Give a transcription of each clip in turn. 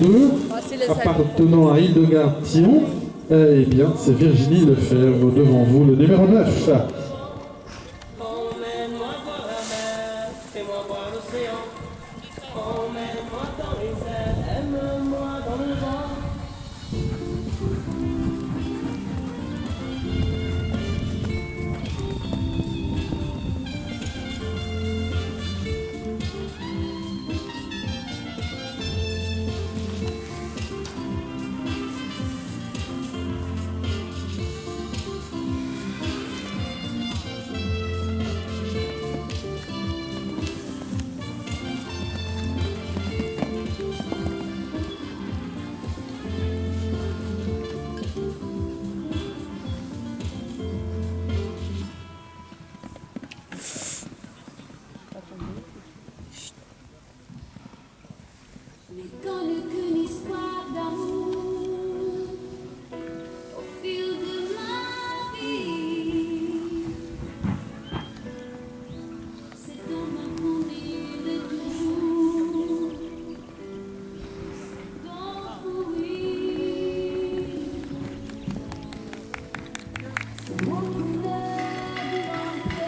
2, Ah, c'est les appartenant à Hildegarde-Thion. Eh bien, c'est Virginie Lefebvre devant vous, le numéro 9. Emmène-moi voir la mer, fais-moi voir l'océan. Emmène-moi dans les airs, N'étonne qu'une histoire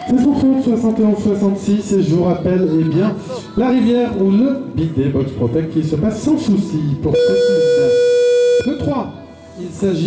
60 71 66 et je vous rappelle eh bien la rivière ou le bidet Box Protect qui se passe sans souci. Pour cette 2 3 il s'agit